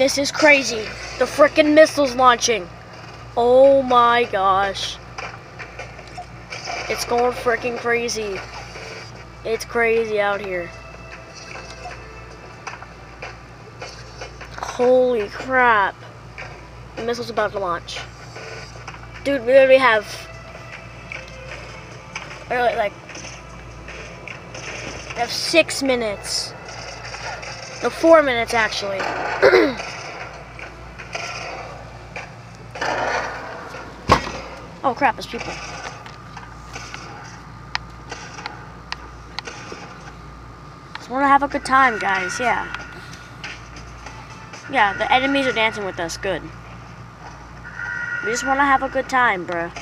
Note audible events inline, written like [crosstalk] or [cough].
This is crazy. The frickin' missile's launching. Oh my gosh. It's going frickin' crazy. It's crazy out here. Holy crap. The missile's about to launch. Dude, we literally have like we have six minutes. No, four minutes actually. [clears throat] oh crap, there's people. Just wanna have a good time, guys, yeah. Yeah, the enemies are dancing with us, good. We just wanna have a good time, bruh.